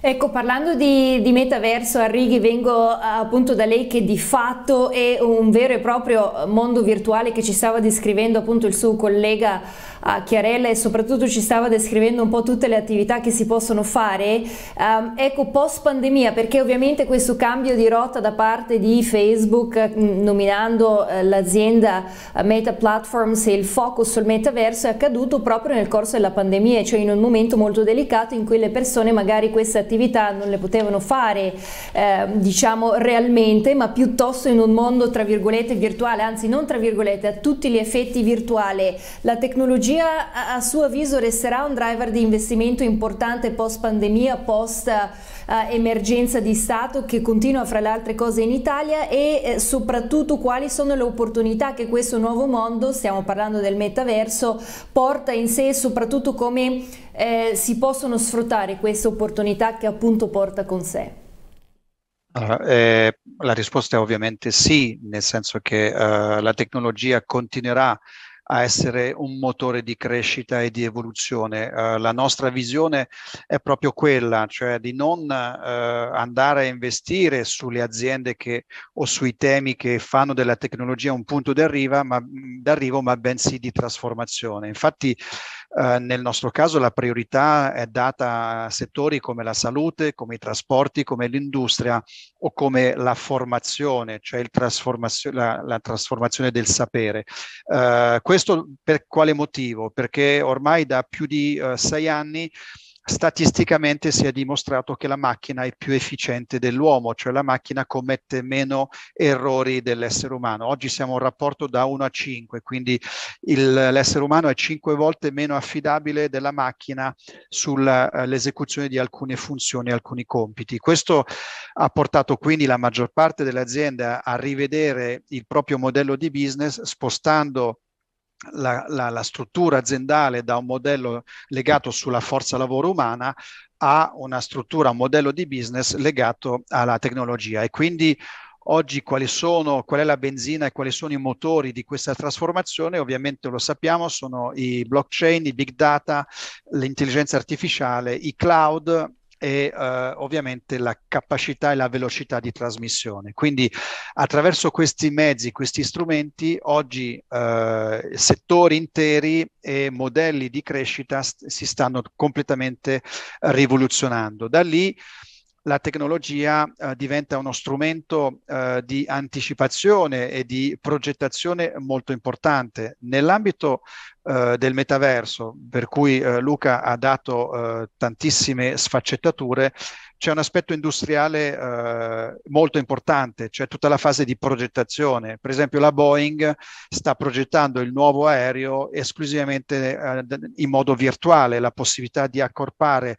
Ecco, parlando di, di, metaverso, Arrighi, vengo appunto da lei che di fatto è un vero e proprio mondo virtuale che ci stava descrivendo appunto il suo collega uh, Chiarella e soprattutto ci stava descrivendo un po' tutte le attività che si possono fare, um, ecco post pandemia perché ovviamente questo cambio di rotta da parte di Facebook mm, nominando uh, l'azienda uh, Meta Platforms e il focus sul metaverso è accaduto proprio nel corso della pandemia, cioè in un momento molto delicato in cui le persone magari queste attività non le potevano fare eh, diciamo realmente, ma piuttosto in un mondo tra virgolette virtuale, anzi non tra virgolette, a tutti gli effetti virtuale. La tecnologia a, a suo avviso resterà un driver di investimento importante post pandemia, post eh, emergenza di Stato che continua fra le altre cose in Italia e eh, soprattutto quali sono le opportunità che questo nuovo mondo, stiamo parlando del metaverso, porta in sé e soprattutto come eh, si possono sfruttare queste opportunità che appunto porta con sé. Allora, eh, la risposta è ovviamente sì, nel senso che eh, la tecnologia continuerà a essere un motore di crescita e di evoluzione. Uh, la nostra visione è proprio quella, cioè di non uh, andare a investire sulle aziende che, o sui temi che fanno della tecnologia un punto d'arrivo, ma, d'arrivo, ma bensì di trasformazione. Infatti eh, nel nostro caso la priorità è data a settori come la salute, come i trasporti, come l'industria o come la formazione, cioè trasformazio- la, la, trasformazione del sapere. Uh, questo per quale motivo? Perché ormai da più di uh, sei anni statisticamente si è dimostrato che la macchina è più efficiente dell'uomo, cioè la macchina commette meno errori dell'essere umano. Oggi siamo un rapporto da 1 a 5, quindi il, l'essere umano è 5 volte meno affidabile della macchina sull'esecuzione uh, di alcune funzioni, alcuni compiti. Questo ha portato quindi la maggior parte delle aziende a, a rivedere il proprio modello di business spostando la, la, la, struttura aziendale da un modello legato sulla forza lavoro umana a una struttura, un modello di business legato alla tecnologia. E quindi oggi quali sono, qual è la benzina e quali sono i motori di questa trasformazione, ovviamente lo sappiamo, sono i blockchain, i big data, l'intelligenza artificiale, i cloud e eh, ovviamente la capacità e la velocità di trasmissione. Quindi attraverso questi mezzi, questi strumenti, oggi eh, settori interi e modelli di crescita st- si stanno completamente rivoluzionando. Da lì la tecnologia eh, diventa uno strumento eh, di anticipazione e di progettazione molto importante. Nell'ambito eh, del metaverso, per cui eh, Luca ha dato eh, tantissime sfaccettature, c'è un aspetto industriale eh, molto importante, cioè tutta la fase di progettazione. Per esempio la Boeing sta progettando il nuovo aereo esclusivamente eh, in modo virtuale, la possibilità di accorpare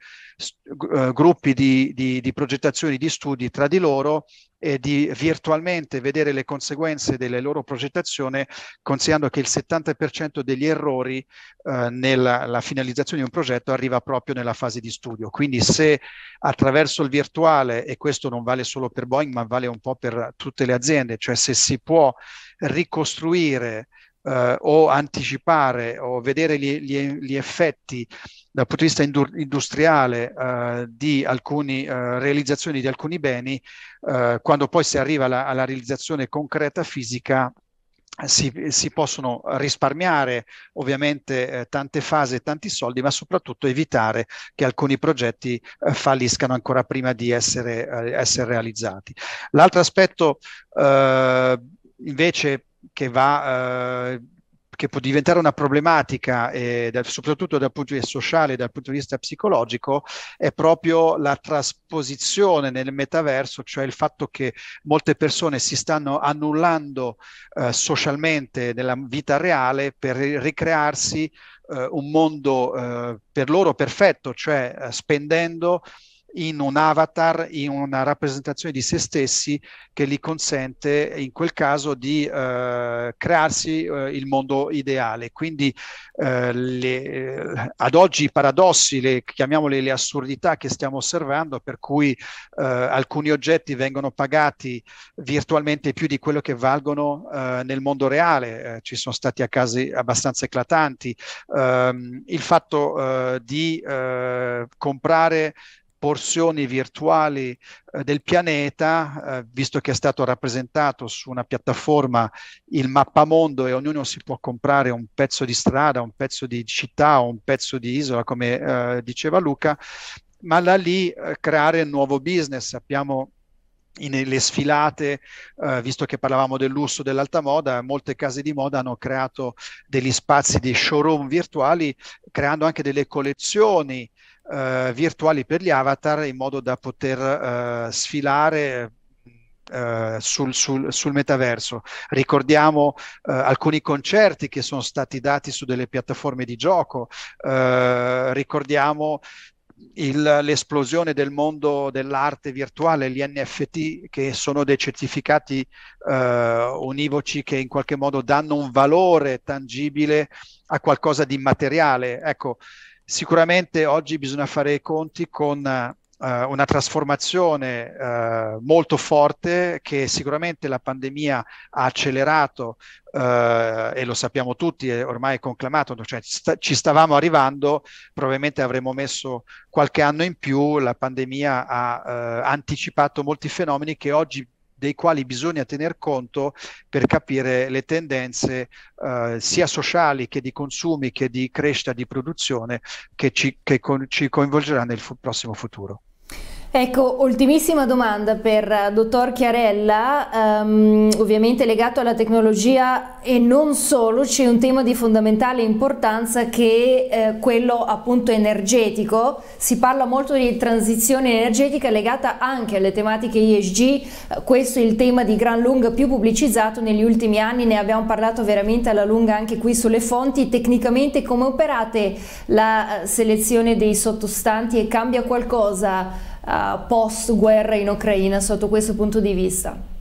uh, gruppi di, di, di progettazioni, di studi tra di loro e di virtualmente vedere le conseguenze delle loro progettazioni, considerando che il 70% degli errori eh, nella finalizzazione di un progetto arriva proprio nella fase di studio. Quindi se attraverso il virtuale, e questo non vale solo per Boeing, ma vale un po' per tutte le aziende, cioè se si può ricostruire eh, o anticipare o vedere gli, gli, gli effetti dal punto di vista industriale eh, di alcune eh, realizzazioni di alcuni beni, eh, quando poi si arriva alla, alla realizzazione concreta fisica, si, si, possono risparmiare ovviamente eh, tante fasi e tanti soldi, ma soprattutto evitare che alcuni progetti eh, falliscano ancora prima di essere, eh, essere realizzati. L'altro aspetto eh, invece che va eh, che può diventare una problematica, eh, dal, soprattutto dal punto di vista sociale e dal punto di vista psicologico, è proprio la trasposizione nel metaverso, cioè il fatto che molte persone si stanno annullando eh, socialmente nella vita reale per ricrearsi eh, un mondo eh, per loro perfetto, cioè eh, spendendo in un avatar, in una rappresentazione di se stessi che gli consente in quel caso di eh, crearsi eh, il mondo ideale. Quindi eh, le, eh, ad oggi i paradossi, le, chiamiamole le assurdità che stiamo osservando, per cui eh, alcuni oggetti vengono pagati virtualmente più di quello che valgono eh, nel mondo reale, ci sono stati a casi abbastanza eclatanti, ehm, il fatto di comprare porzioni virtuali eh, del pianeta, eh, visto che è stato rappresentato su una piattaforma il mappamondo e ognuno si può comprare un pezzo di strada, un pezzo di città o un pezzo di isola, come eh, diceva Luca, ma da lì eh, creare nuovo business. Abbiamo nelle sfilate, eh, visto che parlavamo del lusso dell'alta moda, molte case di moda hanno creato degli spazi di showroom virtuali, creando anche delle collezioni eh, virtuali per gli avatar in modo da poter eh, sfilare Uh, sul, sul, sul, metaverso. Ricordiamo uh, alcuni concerti che sono stati dati su delle piattaforme di gioco, uh, ricordiamo il, l'esplosione del mondo dell'arte virtuale, gli NFT, che sono dei certificati univoci che in qualche modo danno un valore tangibile a qualcosa di immateriale. Ecco, Sicuramente oggi bisogna fare i conti con uh, una trasformazione uh, molto forte che sicuramente la pandemia ha accelerato uh, e lo sappiamo tutti, è ormai conclamato, cioè ci stavamo arrivando, probabilmente avremmo messo qualche anno in più, la pandemia ha anticipato molti fenomeni che oggi dei quali bisogna tener conto per capire le tendenze eh, sia sociali che di consumi che di crescita di produzione che ci, che con, ci coinvolgerà nel fu- prossimo futuro. Ecco, ultimissima domanda per uh, dottor Chiarella, um, ovviamente legato alla tecnologia e non solo, c'è un tema di fondamentale importanza che è eh, quello appunto energetico. Si parla molto di transizione energetica legata anche alle tematiche ESG, questo è il tema di gran lunga più pubblicizzato negli ultimi anni, ne abbiamo parlato veramente alla lunga anche qui sulle fonti. Tecnicamente come operate la uh, selezione dei sottostanti e cambia qualcosa? Uh, post guerra in Ucraina sotto questo punto di vista?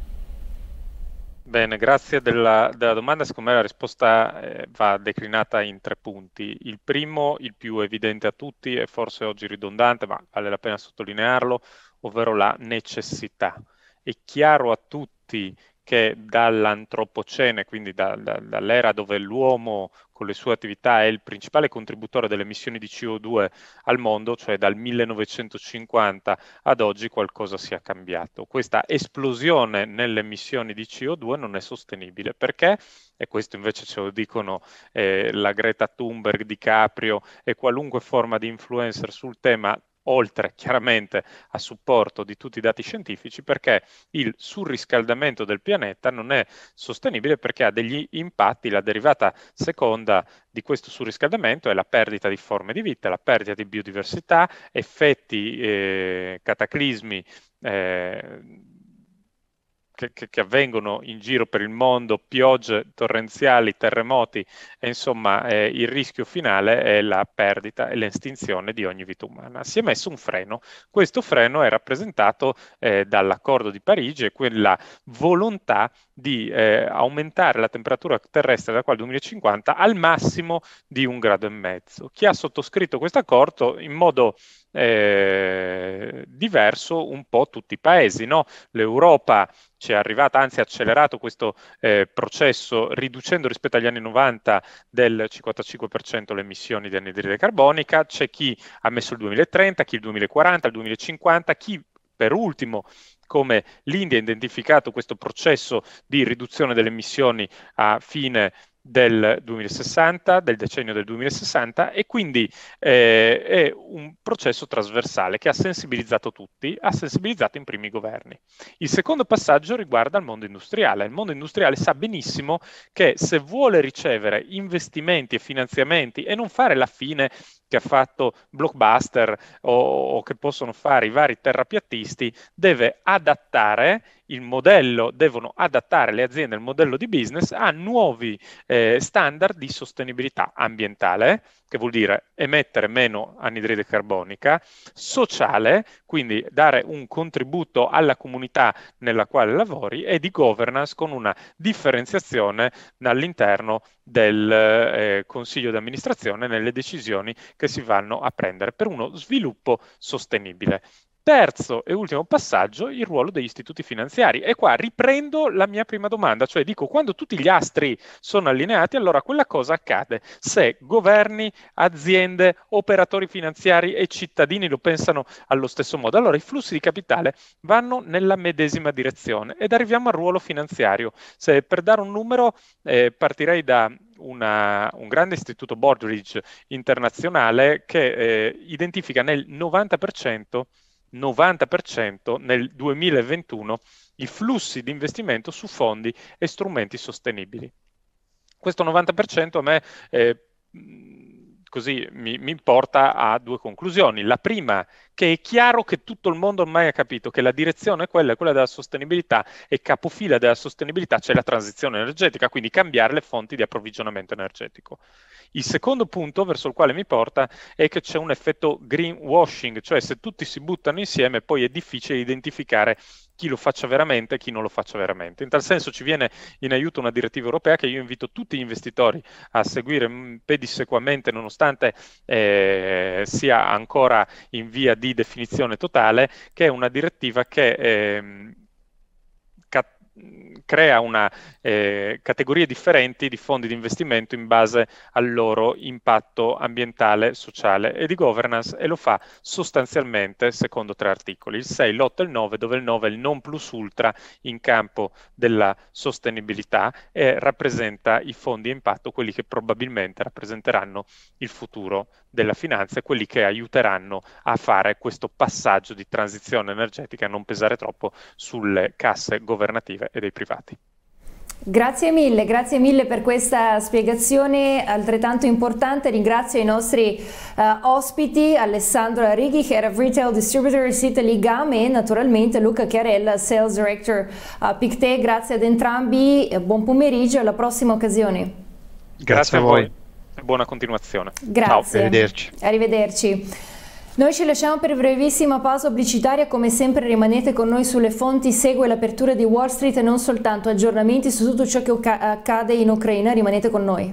Bene, grazie della, della domanda. Secondo me la risposta eh, va declinata in tre punti. Il primo, il più evidente a tutti, e forse oggi ridondante, ma vale la pena sottolinearlo, ovvero la necessità. È chiaro a tutti che dall'antropocene, quindi da, da, dall'era dove l'uomo con le sue attività è il principale contributore delle emissioni di CO2 al mondo, cioè dal 1950 ad oggi qualcosa sia cambiato. Questa esplosione nelle emissioni di CO2 non è sostenibile perché, e questo invece ce lo dicono eh, la Greta Thunberg, DiCaprio e qualunque forma di influencer sul tema oltre chiaramente a supporto di tutti i dati scientifici, perché il surriscaldamento del pianeta non è sostenibile perché ha degli impatti, la derivata seconda di questo surriscaldamento è la perdita di forme di vita, la perdita di biodiversità, effetti, eh, cataclismi. Eh, che, che, che, avvengono in giro per il mondo, piogge torrenziali, terremoti, e insomma eh, il rischio finale è la perdita e l'estinzione di ogni vita umana. Si è messo un freno. Questo freno è rappresentato eh, dall'accordo di Parigi e quella volontà di eh, aumentare la temperatura terrestre da qua al 2050 al massimo di un grado e mezzo. Chi ha sottoscritto questo accordo in modo eh, diverso un po' tutti i paesi. No? L'Europa ci è arrivata, anzi ha accelerato questo eh, processo riducendo rispetto agli anni 90 del 55% le emissioni di anidride carbonica, c'è chi ha messo il 2030, chi il 2040, il 2050, chi per ultimo come l'India ha identificato questo processo di riduzione delle emissioni a fine del 2060, del decennio del 2060 e quindi eh, è un processo trasversale che ha sensibilizzato tutti, ha sensibilizzato in primi governi. Il secondo passaggio riguarda il mondo industriale. Il mondo industriale sa benissimo che se vuole ricevere investimenti e finanziamenti e non fare la fine che ha fatto Blockbuster o, o che possono fare i vari terrapiattisti, deve adattare il modello, devono adattare le aziende il modello di business a nuovi eh, standard di sostenibilità ambientale, che vuol dire emettere meno anidride carbonica, sociale, quindi dare un contributo alla comunità nella quale lavori e di governance con una differenziazione all'interno del eh, consiglio di amministrazione nelle decisioni che si vanno a prendere per uno sviluppo sostenibile. Terzo e ultimo passaggio, il ruolo degli istituti finanziari. E qua riprendo la mia prima domanda, cioè dico, quando tutti gli astri sono allineati, allora quella cosa accade se governi, aziende, operatori finanziari e cittadini lo pensano allo stesso modo. Allora i flussi di capitale vanno nella medesima direzione ed arriviamo al ruolo finanziario. Se per dare un numero eh, partirei da una, un grande istituto Bordridge internazionale che eh, identifica nel 90% 90% nel 2021 i flussi di investimento su fondi e strumenti sostenibili. Questo 90% a me eh, così mi, mi, porta a due conclusioni. La prima, che è chiaro che tutto il mondo ormai ha capito che la direzione è quella, è quella della sostenibilità e capofila della sostenibilità c'è la transizione energetica, quindi cambiare le fonti di approvvigionamento energetico. Il secondo punto verso il quale mi porta è che c'è un effetto greenwashing, cioè se tutti si buttano insieme poi è difficile identificare chi lo faccia veramente e chi non lo faccia veramente. In tal senso ci viene in aiuto una direttiva europea che io invito tutti gli investitori a seguire mm, pedissequamente nonostante eh, sia ancora in via di definizione totale, che è una direttiva che eh, crea una eh, categorie differenti di fondi di investimento in base al loro impatto ambientale, sociale e di governance e lo fa sostanzialmente secondo tre articoli, il 6, l'8 e il 9, dove il 9 è il non plus ultra in campo della sostenibilità e rappresenta i fondi a impatto, quelli che probabilmente rappresenteranno il futuro della finanza e quelli che aiuteranno a fare questo passaggio di transizione energetica e non pesare troppo sulle casse governative e dei privati. Grazie mille, grazie mille per questa spiegazione altrettanto importante. Ringrazio i nostri uh, ospiti, Alessandro Righi, Head of Retail Distributors Italy GAM e naturalmente Luca Chiarella, Sales Director uh, Pictet. Grazie ad entrambi, buon pomeriggio e alla prossima occasione. Grazie, grazie a voi e buona continuazione. Grazie. Ciao, arrivederci. Arrivederci. Noi ci lasciamo per brevissima pausa pubblicitaria, come sempre rimanete con noi sulle fonti, segue l'apertura di Wall Street e non soltanto. Aggiornamenti su tutto ciò che accade in Ucraina, rimanete con noi.